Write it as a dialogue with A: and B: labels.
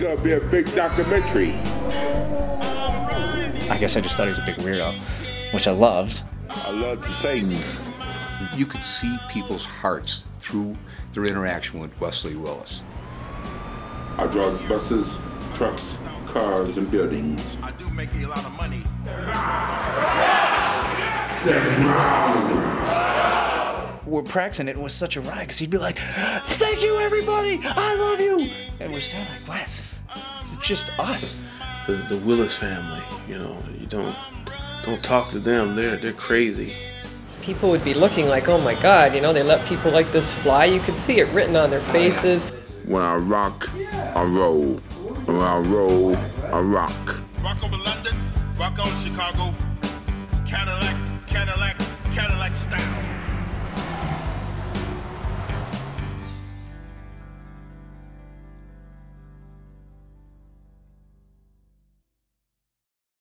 A: gonna be a big documentary.
B: I guess I just thought he was a big weirdo, which I loved.
A: I loved to sing.
C: You could see people's hearts through their interaction with Wesley Willis.
A: I drive buses, trucks, cars, and buildings.
D: I do make a lot of money.
B: We're practicing it, and it was such a ride because he'd be like, "Thank you, everybody! I love you!" And we're standing like, "Wes, it's just us."
E: The, the Willis family, you know, you don't don't talk to them. They're they're crazy.
F: People would be looking like, "Oh my God!" You know, they let people like this fly. You could see it written on their faces.
A: When I rock, I roll. When I roll, I rock.
D: Rock over London, rock over Chicago,